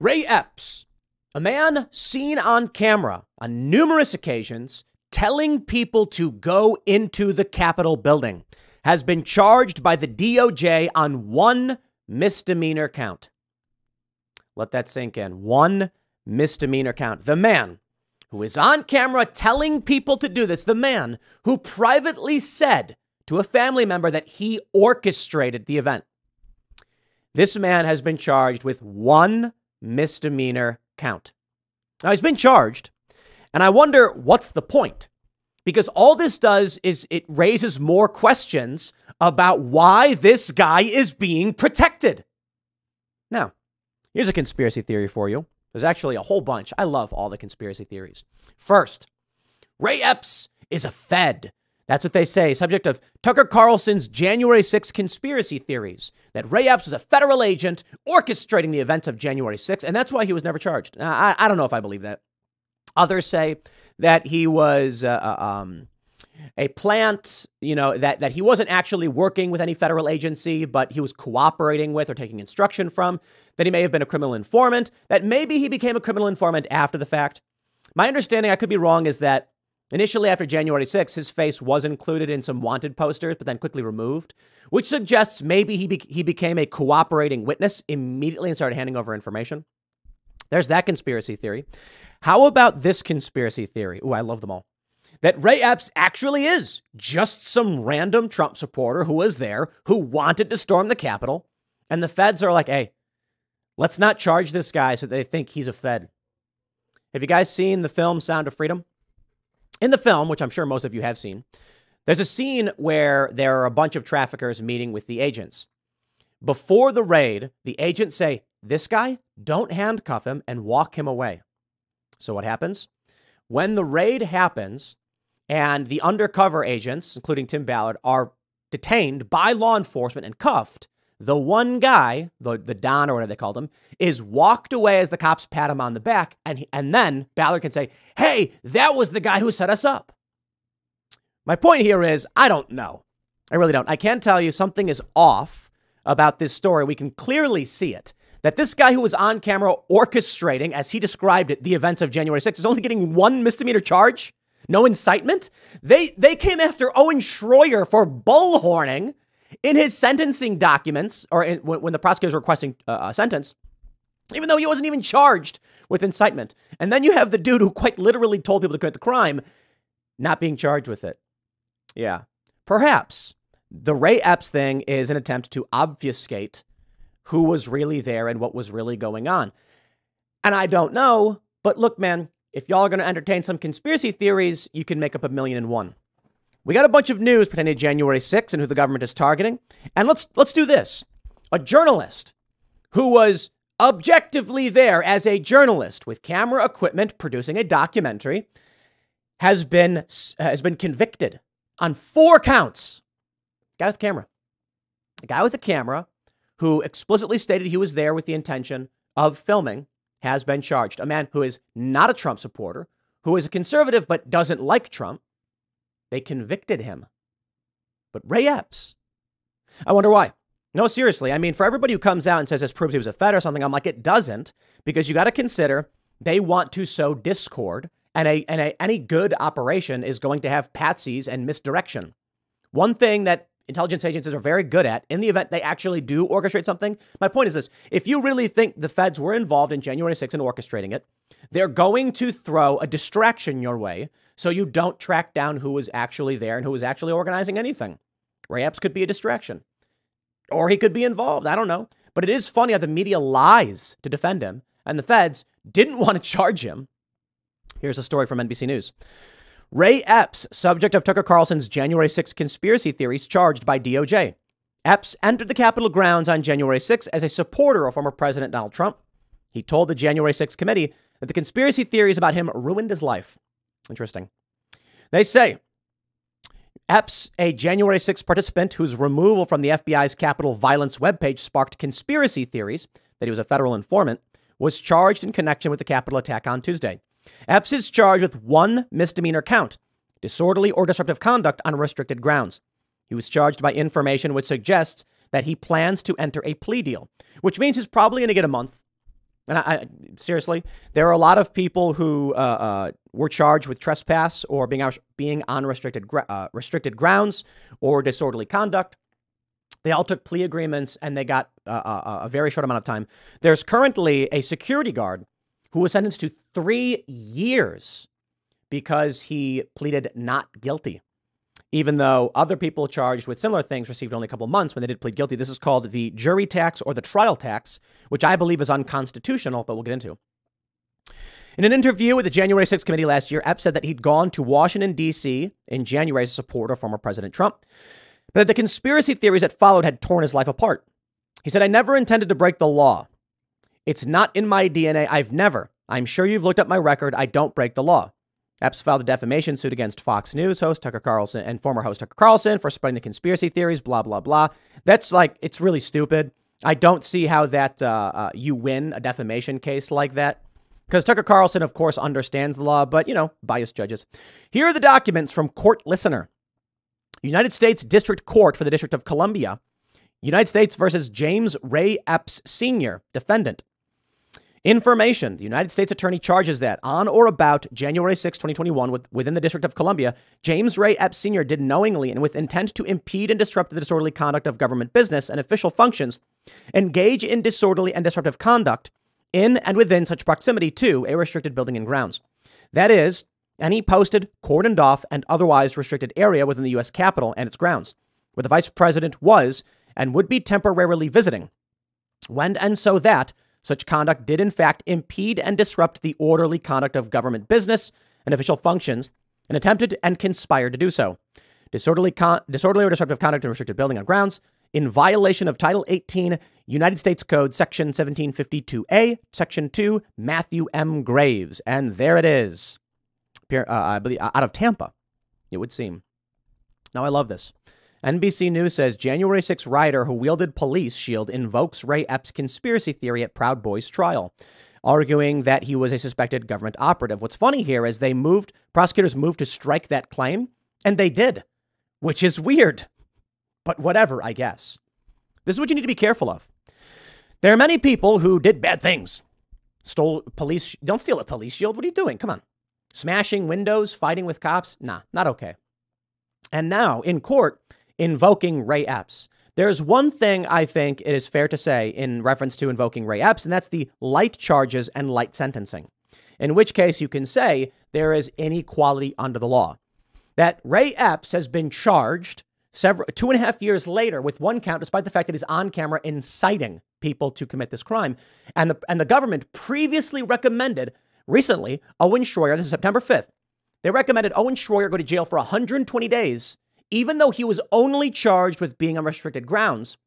Ray Epps, a man seen on camera on numerous occasions telling people to go into the Capitol building, has been charged by the DOJ on one misdemeanor count. Let that sink in. One misdemeanor count. The man who is on camera telling people to do this, the man who privately said to a family member that he orchestrated the event. This man has been charged with one misdemeanor count. Now, he's been charged, and I wonder what's the point? Because all this does is it raises more questions about why this guy is being protected. Now, here's a conspiracy theory for you. There's actually a whole bunch. I love all the conspiracy theories. First, Ray Epps is a Fed. That's what they say, subject of Tucker Carlson's January 6 conspiracy theories that Ray Epps was a federal agent orchestrating the events of January 6, and that's why he was never charged. I, I don't know if I believe that. Others say that he was uh, uh, um, a plant, you know, that, that he wasn't actually working with any federal agency, but he was cooperating with or taking instruction from, that he may have been a criminal informant, that maybe he became a criminal informant after the fact. My understanding, I could be wrong, is that Initially, after January 6, his face was included in some wanted posters, but then quickly removed, which suggests maybe he, be- he became a cooperating witness immediately and started handing over information. There's that conspiracy theory. How about this conspiracy theory? Oh, I love them all. That Ray Epps actually is just some random Trump supporter who was there, who wanted to storm the Capitol, and the feds are like, hey, let's not charge this guy so they think he's a Fed. Have you guys seen the film Sound of Freedom? In the film, which I'm sure most of you have seen, there's a scene where there are a bunch of traffickers meeting with the agents. Before the raid, the agents say, This guy, don't handcuff him and walk him away. So what happens? When the raid happens and the undercover agents, including Tim Ballard, are detained by law enforcement and cuffed, the one guy, the, the Don or whatever they called him, is walked away as the cops pat him on the back. And, and then Ballard can say, hey, that was the guy who set us up. My point here is I don't know. I really don't. I can tell you something is off about this story. We can clearly see it. That this guy who was on camera orchestrating, as he described it, the events of January 6th is only getting one misdemeanor charge? No incitement? They, they came after Owen Schroyer for bullhorning in his sentencing documents, or in, when, when, the prosecutor was requesting uh, a sentence, even though he wasn't even charged with incitement. And then you have the dude who quite literally told people to commit the crime not being charged with it. Yeah. Perhaps the Ray Epps thing is an attempt to obfuscate who was really there and what was really going on. And I don't know, but look, man, if y'all are going to entertain some conspiracy theories, you can make up a million and one. We got a bunch of news pertaining to January 6th and who the government is targeting. And let's let's do this. A journalist who was objectively there as a journalist with camera equipment producing a documentary has been has been convicted on four counts. Guy with camera. A guy with a camera who explicitly stated he was there with the intention of filming has been charged. A man who is not a Trump supporter, who is a conservative but doesn't like Trump, they convicted him. But Ray Epps, I wonder why. No, seriously. I mean, for everybody who comes out and says this proves he was a Fed or something, I'm like, it doesn't, because you got to consider they want to sow discord, and a and a, any good operation is going to have patsies and misdirection. One thing that intelligence agencies are very good at in the event they actually do orchestrate something. My point is this if you really think the feds were involved in January 6th and orchestrating it, they're going to throw a distraction your way so you don't track down who was actually there and who was actually organizing anything. Ray Epps could be a distraction, or he could be involved. I don't know. But it is funny how the media lies to defend him, and the feds didn't want to charge him. Here's a story from NBC News. Ray Epps, subject of Tucker Carlson's January 6 conspiracy theories, charged by DOJ. Epps entered the Capitol grounds on January 6 as a supporter of former President Donald Trump. He told the January 6 committee that the conspiracy theories about him ruined his life. Interesting. They say Epps, a January 6 participant whose removal from the FBI's Capitol violence webpage sparked conspiracy theories that he was a federal informant, was charged in connection with the Capitol attack on Tuesday. Epps is charged with one misdemeanor count disorderly or disruptive conduct on restricted grounds. He was charged by information which suggests that he plans to enter a plea deal, which means he's probably going to get a month. And I, I, seriously, there are a lot of people who uh, uh, were charged with trespass or being being on restricted uh, restricted grounds or disorderly conduct. They all took plea agreements and they got uh, uh, uh, a very short amount of time. There's currently a security guard who was sentenced to three years because he pleaded not guilty even though other people charged with similar things received only a couple months when they did plead guilty. This is called the jury tax or the trial tax, which I believe is unconstitutional, but we'll get into. In an interview with the January 6th committee last year, Epps said that he'd gone to Washington, D.C. in January supporter of former President Trump, but that the conspiracy theories that followed had torn his life apart. He said, I never intended to break the law. It's not in my DNA. I've never. I'm sure you've looked up my record. I don't break the law. Epps filed a defamation suit against Fox News host Tucker Carlson and former host Tucker Carlson for spreading the conspiracy theories, blah, blah, blah. That's like, it's really stupid. I don't see how that uh, uh, you win a defamation case like that. Because Tucker Carlson, of course, understands the law, but, you know, biased judges. Here are the documents from Court Listener United States District Court for the District of Columbia. United States versus James Ray Epps Sr., defendant. Information. The United States Attorney charges that on or about January 6, 2021, with, within the District of Columbia, James Ray Epps Sr. did knowingly and with intent to impede and disrupt the disorderly conduct of government business and official functions, engage in disorderly and disruptive conduct in and within such proximity to a restricted building and grounds. That is, any posted, cordoned off, and otherwise restricted area within the U.S. Capitol and its grounds, where the Vice President was and would be temporarily visiting. When and so that such conduct did, in fact, impede and disrupt the orderly conduct of government business and official functions and attempted and conspired to do so. Disorderly, con- disorderly or disruptive conduct in restricted building on grounds in violation of Title 18 United States Code, Section 1752A, Section 2, Matthew M. Graves. And there it is. Uh, I believe out of Tampa, it would seem. Now, I love this. NBC News says January 6 rioter who wielded police shield invokes Ray Epps' conspiracy theory at Proud Boys trial, arguing that he was a suspected government operative. What's funny here is they moved, prosecutors moved to strike that claim, and they did, which is weird. But whatever, I guess. This is what you need to be careful of. There are many people who did bad things. Stole police, don't steal a police shield. What are you doing? Come on. Smashing windows, fighting with cops? Nah, not okay. And now in court, invoking Ray Epps. There's one thing I think it is fair to say in reference to invoking Ray Epps, and that's the light charges and light sentencing, in which case you can say there is inequality under the law. That Ray Epps has been charged several two and a half years later with one count, despite the fact that he's on camera inciting people to commit this crime. And the and the government previously recommended recently Owen Schroyer, this is September 5th, they recommended Owen Schroyer go to jail for 120 days even though he was only charged with being on restricted grounds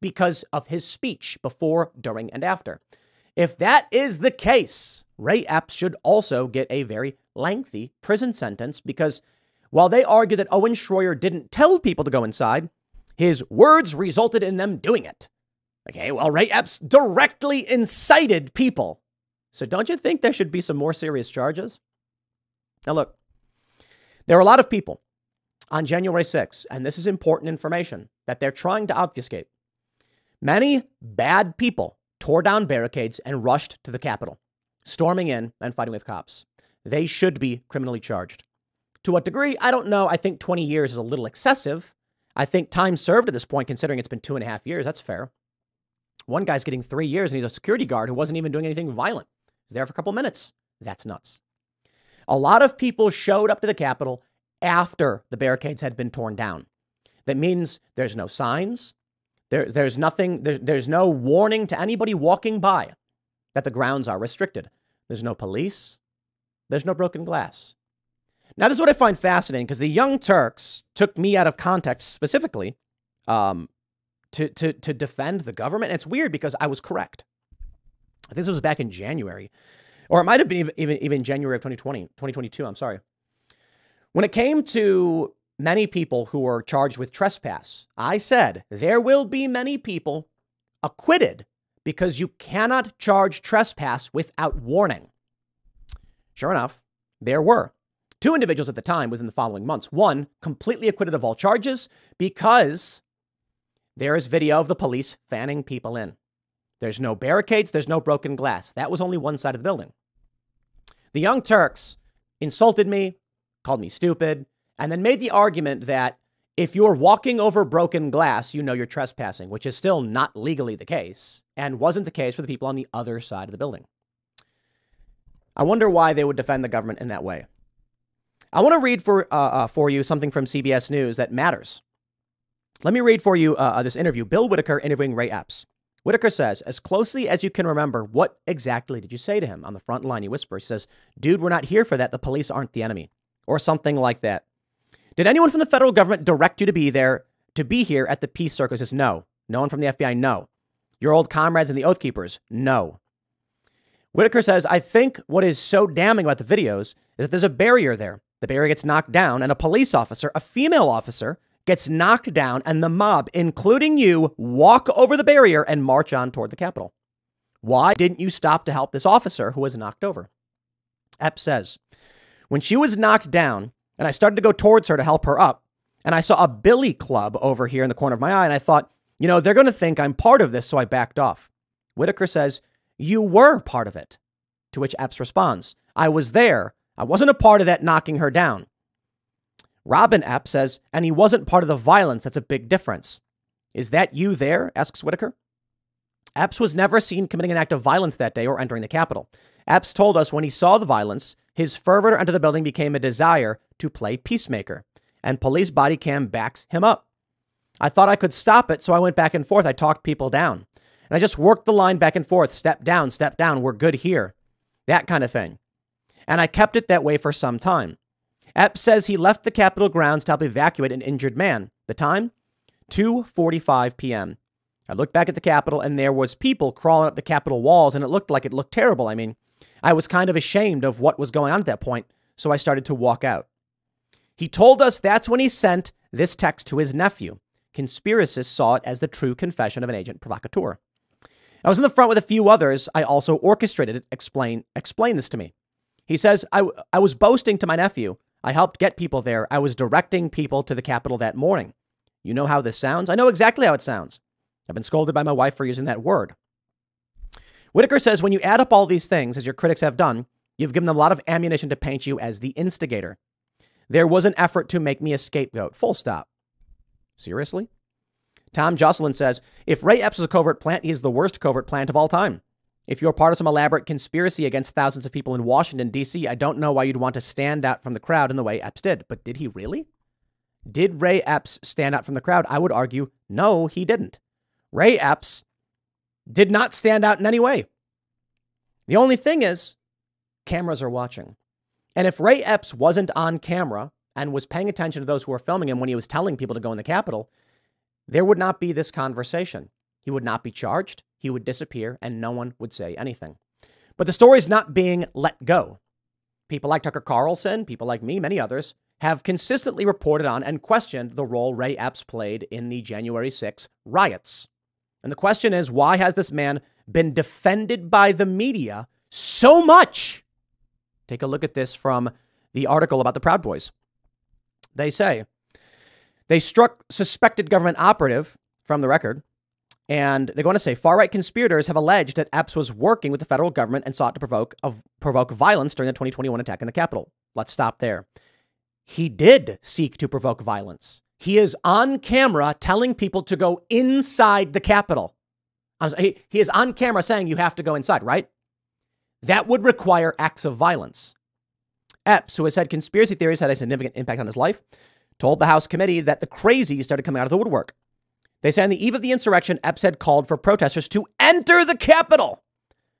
because of his speech before, during, and after. If that is the case, Ray Epps should also get a very lengthy prison sentence because while they argue that Owen Schroyer didn't tell people to go inside, his words resulted in them doing it. Okay, well, Ray Epps directly incited people. So don't you think there should be some more serious charges? Now, look, there are a lot of people on January 6th, and this is important information that they're trying to obfuscate. Many bad people tore down barricades and rushed to the Capitol, storming in and fighting with cops. They should be criminally charged. To what degree? I don't know. I think 20 years is a little excessive. I think time served at this point, considering it's been two and a half years, that's fair. One guy's getting three years and he's a security guard who wasn't even doing anything violent. He's there for a couple minutes. That's nuts. A lot of people showed up to the Capitol after the barricades had been torn down. That means there's no signs, there, there's nothing, there, there's no warning to anybody walking by that the grounds are restricted. There's no police, there's no broken glass. Now, this is what I find fascinating because the Young Turks took me out of context specifically um, to, to, to defend the government. And it's weird because I was correct. I think this was back in January, or it might have been even, even, even January of 2020, 2022. I'm sorry. When it came to many people who were charged with trespass, I said there will be many people acquitted because you cannot charge trespass without warning. Sure enough, there were two individuals at the time within the following months. One completely acquitted of all charges because there is video of the police fanning people in. There's no barricades, there's no broken glass. That was only one side of the building. The Young Turks insulted me, called me stupid, and then made the argument that if you're walking over broken glass, you know you're trespassing, which is still not legally the case and wasn't the case for the people on the other side of the building. I wonder why they would defend the government in that way. I want to read for uh, uh, for you something from CBS News that matters. Let me read for you uh, uh, this interview. Bill Whitaker interviewing Ray Epps. Whitaker says, as closely as you can remember, what exactly did you say to him? On the front line, he whispers, he says, Dude, we're not here for that. The police aren't the enemy. Or something like that. Did anyone from the federal government direct you to be there, to be here at the peace circle? He says, No. No one from the FBI? No. Your old comrades and the Oath Keepers? No. Whitaker says, I think what is so damning about the videos is that there's a barrier there. The barrier gets knocked down, and a police officer, a female officer, gets knocked down, and the mob, including you, walk over the barrier and march on toward the Capitol. Why didn't you stop to help this officer who was knocked over? Epps says, When she was knocked down, and I started to go towards her to help her up, and I saw a billy club over here in the corner of my eye, and I thought, you know, they're going to think I'm part of this, so I backed off. Whitaker says, you were part of it. To which Epps responds, I was there. I wasn't a part of that knocking her down. Robyn Epps says, and he wasn't part of the violence. That's a big difference. Is that you there? asks Whitaker. Epps was never seen committing an act of violence that day or entering the Capitol. Epps told us when he saw the violence, his fervor enter the building became a desire to play peacemaker, and police body cam backs him up. I thought I could stop it, so I went back and forth. I talked people down. And I just worked the line back and forth, step down, step down, we're good here. That kind of thing. And I kept it that way for some time. Epps says he left the Capitol grounds to help evacuate an injured man. The time? 2:45 p.m. I looked back at the Capitol and there was people crawling up the Capitol walls and it looked like it looked terrible. I mean, I was kind of ashamed of what was going on at that point, so I started to walk out. He told us that's when he sent this text to his nephew. Conspiracists saw it as the true confession of an agent provocateur. I was in the front with a few others. I also orchestrated it. Explain, explain this to me. He says, I, I was boasting to my nephew. I helped get people there. I was directing people to the Capitol that morning. You know how this sounds? I know exactly how it sounds. I've been scolded by my wife for using that word. Whitaker says when you add up all these things, as your critics have done, you've given them a lot of ammunition to paint you as the instigator. There was an effort to make me a scapegoat. Full stop. Seriously? Tom Joscelyn says if Ray Epps is a covert plant, he is the worst covert plant of all time. If you're part of some elaborate conspiracy against thousands of people in Washington, D.C., I don't know why you'd want to stand out from the crowd in the way Epps did. But did he really? Did Ray Epps stand out from the crowd? I would argue no, he didn't. Ray Epps did not stand out in any way. The only thing is, cameras are watching. And if Ray Epps wasn't on camera and was paying attention to those who were filming him when he was telling people to go in the Capitol, there would not be this conversation. He would not be charged, he would disappear, and no one would say anything. But the story is not being let go. People like Tucker Carlson, people like me, many others, have consistently reported on and questioned the role Ray Epps played in the January 6 riots. And the question is why has this man been defended by the media so much? Take a look at this from the article about the Proud Boys. They say they struck suspected government operative from the record, and they're going to say far right conspirators have alleged that Epps was working with the federal government and sought to provoke uh, provoke violence during the 2021 attack in the Capitol. Let's stop there. He did seek to provoke violence. He is on camera telling people to go inside the Capitol. He, he is on camera saying you have to go inside, right? That would require acts of violence. Epps, who has said conspiracy theories had a significant impact on his life, told the House committee that the crazies started coming out of the woodwork. They say on the eve of the insurrection, Epps had called for protesters to enter the Capitol.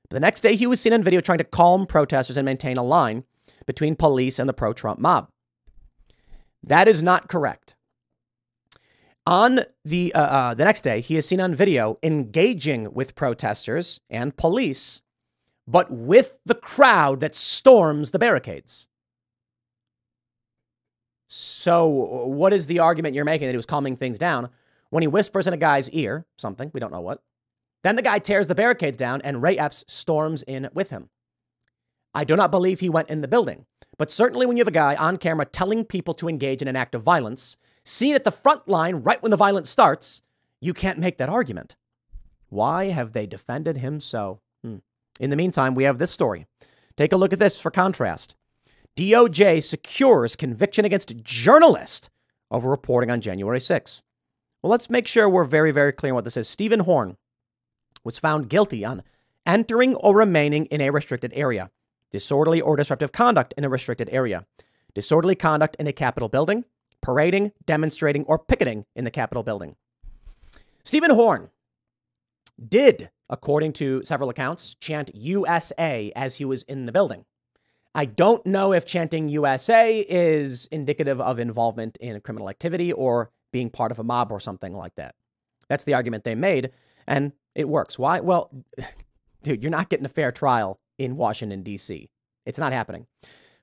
But the next day, he was seen on video trying to calm protesters and maintain a line between police and the pro Trump mob. That is not correct. On the uh, uh, the next day, he is seen on video engaging with protesters and police, but with the crowd that storms the barricades. So, what is the argument you're making that he was calming things down when he whispers in a guy's ear something, we don't know what? Then the guy tears the barricades down and Ray Epps storms in with him. I do not believe he went in the building, but certainly when you have a guy on camera telling people to engage in an act of violence, seen at the front line right when the violence starts, you can't make that argument. Why have they defended him so? Hmm. In the meantime, we have this story. Take a look at this for contrast. DOJ secures conviction against journalist over reporting on January 6th. Well, let's make sure we're very, very clear on what this is. Stephen Horn was found guilty on entering or remaining in a restricted area, disorderly or disruptive conduct in a restricted area, disorderly conduct in a Capitol building, parading, demonstrating, or picketing in the Capitol building. Stephen Horn did, according to several accounts, chant USA as he was in the building. I don't know if chanting USA is indicative of involvement in a criminal activity or being part of a mob or something like that. That's the argument they made, and it works. Why? Well, dude, you're not getting a fair trial in Washington, D.C. It's not happening.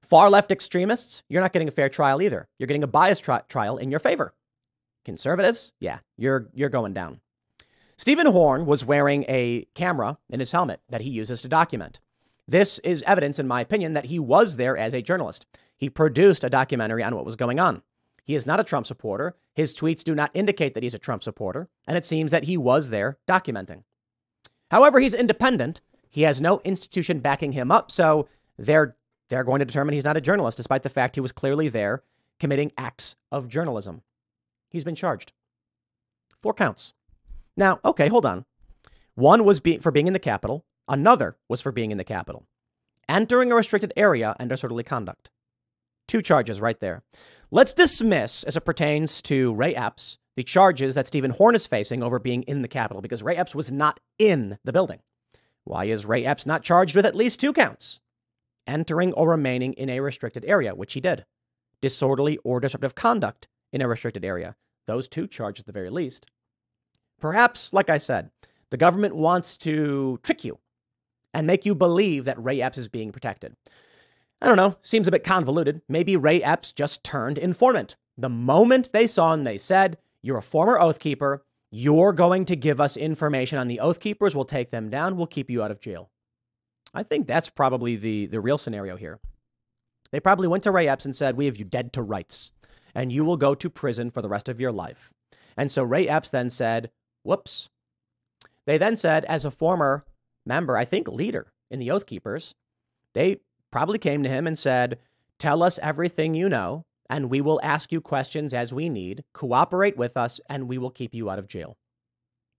Far left extremists, you're not getting a fair trial either. You're getting a biased tri- trial in your favor. Conservatives, yeah, you're, you're going down. Stephen Horn was wearing a camera in his helmet that he uses to document. This is evidence, in my opinion, that he was there as a journalist. He produced a documentary on what was going on. He is not a Trump supporter. His tweets do not indicate that he's a Trump supporter, and it seems that he was there documenting. However, he's independent. He has no institution backing him up, so they're they're going to determine he's not a journalist, despite the fact he was clearly there committing acts of journalism. He's been charged. Four counts. Now, okay, hold on. One was be- for being in the Capitol. Another was for being in the Capitol. Entering a restricted area and disorderly conduct. Two charges right there. Let's dismiss, as it pertains to Ray Epps, the charges that Stephen Horn is facing over being in the Capitol because Ray Epps was not in the building. Why is Ray Epps not charged with at least two counts? Entering or remaining in a restricted area, which he did. Disorderly or disruptive conduct in a restricted area. Those two charges at the very least. Perhaps, like I said, the government wants to trick you and make you believe that Ray Epps is being protected. I don't know, seems a bit convoluted. Maybe Ray Epps just turned informant. The moment they saw him, they said, You're a former Oath Keeper. You're going to give us information on the Oath Keepers. We'll take them down. We'll keep you out of jail. I think that's probably the, the real scenario here. They probably went to Ray Epps and said, We have you dead to rights, and you will go to prison for the rest of your life. And so Ray Epps then said, Whoops. They then said, as a former member, I think leader in the Oath Keepers, they probably came to him and said, Tell us everything you know, and we will ask you questions as we need. Cooperate with us, and we will keep you out of jail.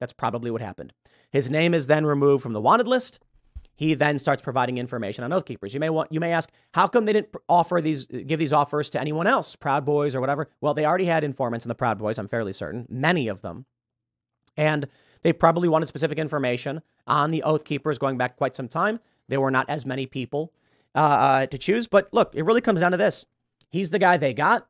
That's probably what happened. His name is then removed from the wanted list. He then starts providing information on Oath Keepers. You may want, you may ask, how come they didn't offer these, give these offers to anyone else, Proud Boys or whatever? Well, they already had informants in the Proud Boys. I'm fairly certain, many of them, and they probably wanted specific information on the Oath Keepers going back quite some time. There were not as many people uh, uh, to choose. But look, it really comes down to this. He's the guy they got.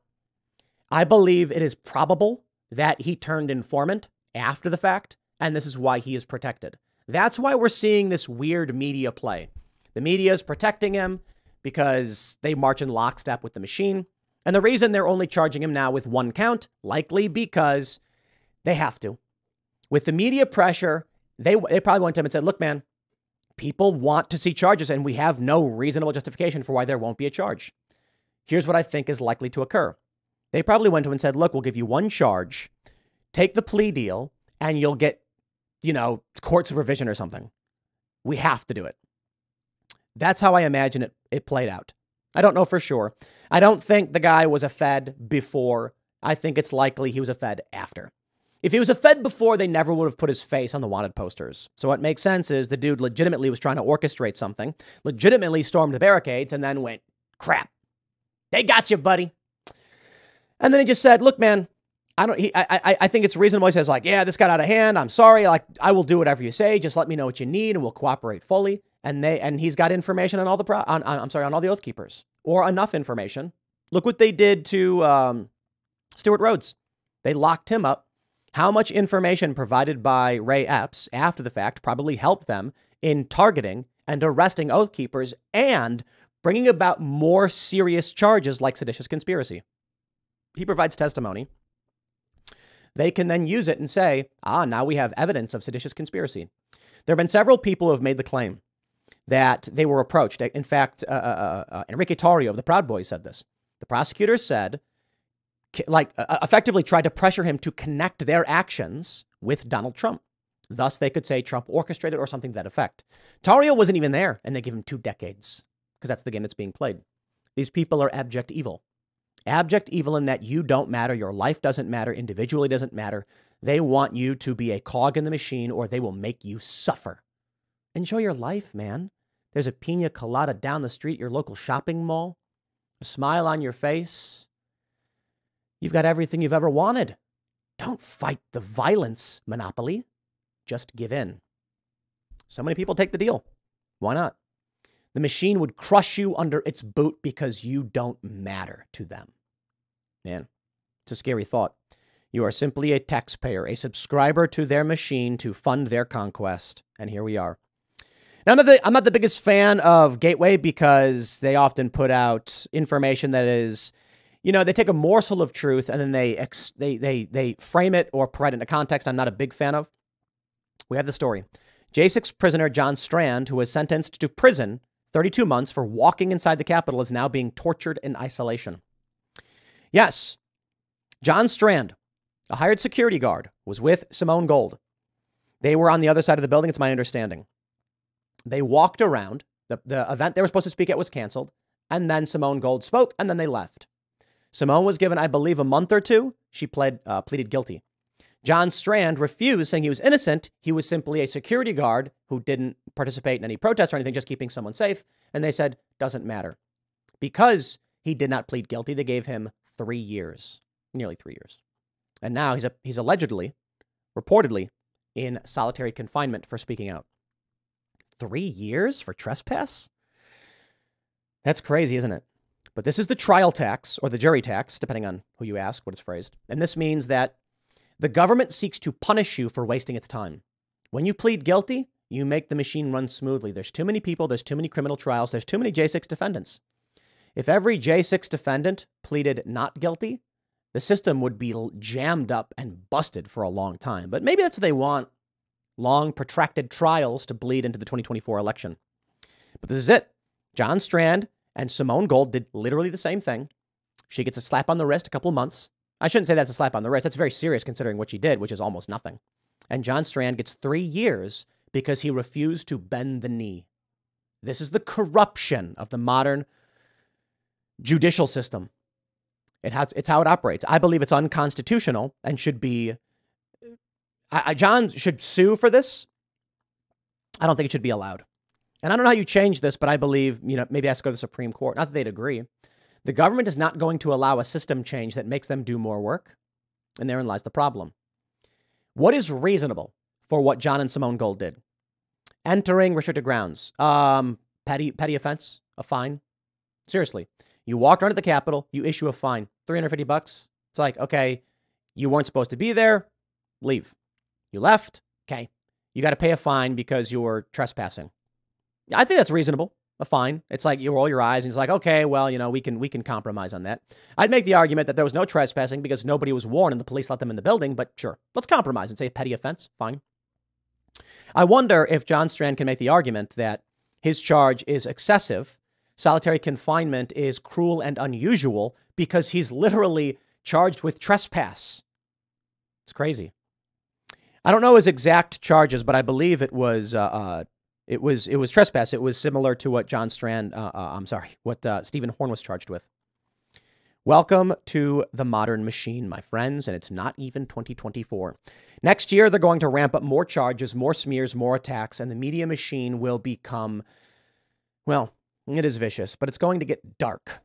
I believe it is probable that he turned informant after the fact, and this is why he is protected. That's why we're seeing this weird media play. The media is protecting him because they march in lockstep with the machine. And the reason they're only charging him now with one count, likely because they have to. With the media pressure, they, they probably went to him and said, Look, man, people want to see charges, and we have no reasonable justification for why there won't be a charge. Here's what I think is likely to occur. They probably went to him and said, Look, we'll give you one charge, take the plea deal, and you'll get, you know, court supervision or something. We have to do it. That's how I imagine it, it played out. I don't know for sure. I don't think the guy was a Fed before. I think it's likely he was a Fed after. If he was a Fed before, they never would have put his face on the wanted posters. So what makes sense is the dude legitimately was trying to orchestrate something, legitimately stormed the barricades, and then went, crap, they got you, buddy. And then he just said, look, man, I don't. He, I, I, I think it's reasonable. He says like, yeah, this got out of hand. I'm sorry. Like, I will do whatever you say. Just let me know what you need, and we'll cooperate fully. And they, and he's got information on all the pro, on, on I'm sorry, on all the oath keepers, or enough information. Look what they did to um, Stewart Rhodes. They locked him up how much information provided by Ray Epps after the fact probably helped them in targeting and arresting Oath Keepers and bringing about more serious charges like seditious conspiracy. He provides testimony. They can then use it and say, ah, now we have evidence of seditious conspiracy. There have been several people who have made the claim that they were approached. In fact, uh, uh, uh, uh Enrique Tarrio of the Proud Boys said this. The prosecutors said like uh, effectively tried to pressure him to connect their actions with Donald Trump. Thus, they could say Trump orchestrated or something to that effect. Tarrio wasn't even there, and they give him two decades because that's the game that's being played. These people are abject evil. Abject evil in that you don't matter, your life doesn't matter, individually doesn't matter. They want you to be a cog in the machine or they will make you suffer. Enjoy your life, man. There's a pina colada down the street, your local shopping mall, a smile on your face. You've got everything you've ever wanted. Don't fight the violence monopoly. Just give in. So many people take the deal. Why not? The machine would crush you under its boot because you don't matter to them. Man, it's a scary thought. You are simply a taxpayer, a subscriber to their machine to fund their conquest. And here we are. Now, I'm not, the, I'm not the biggest fan of Gateway because they often put out information that is, you know, they take a morsel of truth and then they ex, they they they frame it or put it into context. I'm not a big fan of. We have the story. J6 prisoner John Strand, who was sentenced to prison 32 months for walking inside the Capitol, is now being tortured in isolation. Yes, John Strand, a hired security guard, was with Simone Gold. They were on the other side of the building, it's my understanding. They walked around. The, the event they were supposed to speak at was canceled. And then Simone Gold spoke, and then they left. Simone was given, I believe, a month or two. She pled, uh, pleaded guilty. John Strand refused, saying he was innocent. He was simply a security guard who didn't participate in any protest or anything, just keeping someone safe. And they said, doesn't matter. Because he did not plead guilty, they gave him three years, nearly three years. And now he's, a, he's allegedly, reportedly, in solitary confinement for speaking out. Three years for trespass? That's crazy, isn't it? But this is the trial tax or the jury tax, depending on who you ask, what it's phrased. And this means that the government seeks to punish you for wasting its time. When you plead guilty, you make the machine run smoothly. There's too many people, there's too many criminal trials, there's too many J6 defendants. If every J6 defendant pleaded not guilty, the system would be jammed up and busted for a long time. But maybe that's what they want long, protracted trials to bleed into the 2024 election. But this is it. John Strand and Simone Gold did literally the same thing. She gets a slap on the wrist a couple months. I shouldn't say that's a slap on the wrist. That's very serious considering what she did, which is almost nothing. And John Strand gets three years because he refused to bend the knee. This is the corruption of the modern judicial system. It has, it's how it operates. I believe it's unconstitutional and should be. I, I, John should sue for this. I don't think it should be allowed. And I don't know how you change this, but I believe, you know, maybe I has to go to the Supreme Court. Not that they'd agree. The government is not going to allow a system change that makes them do more work. And therein lies the problem. What is reasonable for what John and Simone Gold did? Entering restricted grounds. Um, petty, petty offense, a fine. Seriously. You walked around at the Capitol, you issue a fine, 350 bucks. It's like, okay, you weren't supposed to be there, leave. You left, okay. You got to pay a fine because you were trespassing. I think that's reasonable a fine. It's like you roll your eyes and it's like, okay, well, you know, we can we can compromise on that. I'd make the argument that there was no trespassing because nobody was warned and the police let them in the building, but sure, let's compromise and say a petty offense, fine. I wonder if John Strand can make the argument that his charge is excessive, solitary confinement is cruel and unusual because he's literally charged with trespass. It's crazy. I don't know his exact charges, but I believe it was uh, uh, it was it was trespass. It was similar to what John Strand, uh, uh, I'm sorry, what uh, Stephen Horn was charged with. Welcome to the modern machine, my friends, and it's not even 2024. Next year, they're going to ramp up more charges, more smears, more attacks, and the media machine will become, well, it is vicious, but it's going to get dark.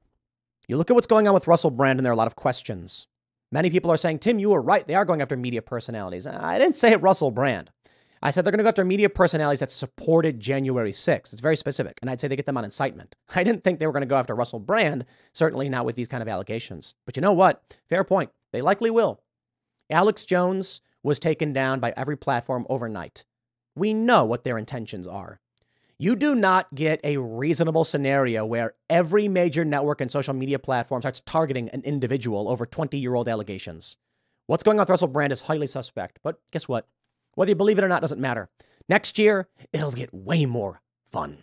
You look at what's going on with Russell Brand, and there are a lot of questions. Many people are saying, Tim, you were right. They are going after media personalities. I didn't say it, Russell Brand. I said they're going to go after media personalities that supported January 6th. It's very specific. And I'd say they get them on incitement. I didn't think they were going to go after Russell Brand, certainly not with these kind of allegations. But you know what? Fair point. They likely will. Alex Jones was taken down by every platform overnight. We know what their intentions are. You do not get a reasonable scenario where every major network and social media platform starts targeting an individual over 20 year old allegations. What's going on with Russell Brand is highly suspect, but guess what? Whether you believe it or not doesn't matter. Next year, it'll get way more fun.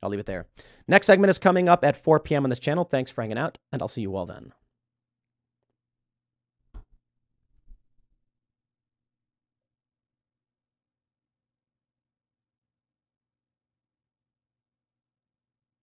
I'll leave it there. Next segment is coming up at 4 p.m. on this channel. Thanks for hanging out, and I'll see you all then.